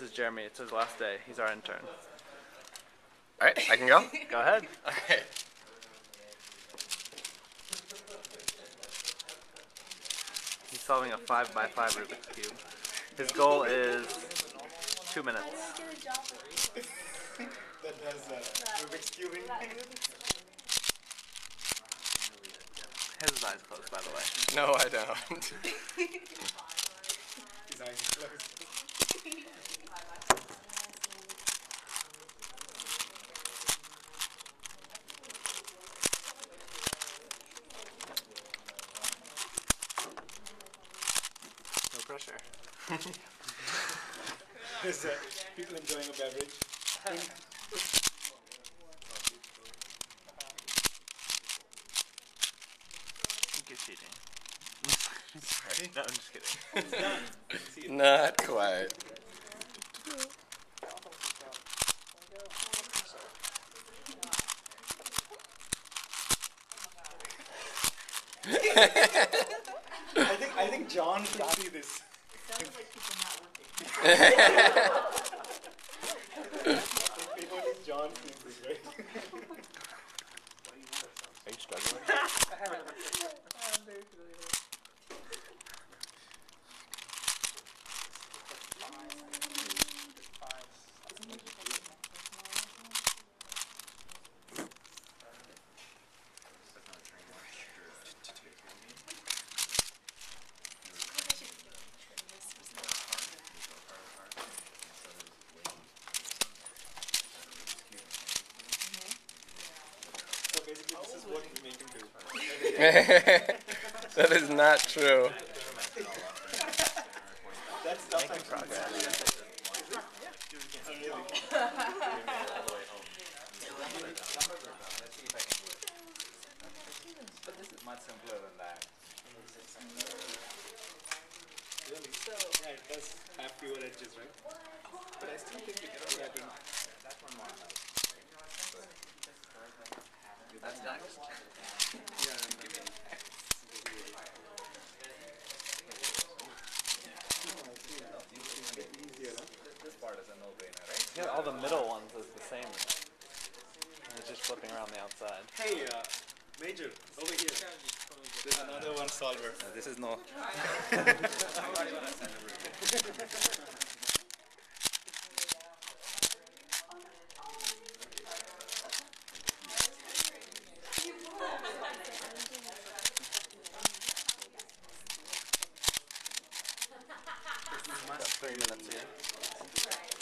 This is Jeremy. It's his last day. He's our intern. All right, I can go. Go ahead. Okay. He's solving a five by five Rubik's cube. His goal is two minutes. that has uh, Rubik's Cube in His eyes closed, by the way. No, I don't. His eyes closed. No pressure. There's uh, people enjoying a beverage. I cheating. Sorry. No, I'm just kidding. Not quite. I think I think John could see this. If only John sees this, right? Are you struggling? So basically, this is what we make him do. that is not true. That's Making progress. But this is much simpler than that. Really? Yeah, it does have fewer edges, right? But I still think it could have been. That's next. This part is a no-brainer, right? Yeah, all the middle ones is the same. And it's just flipping around the outside. Hey, uh, Major, over here. There's another one solver. This is no. Three minutes here.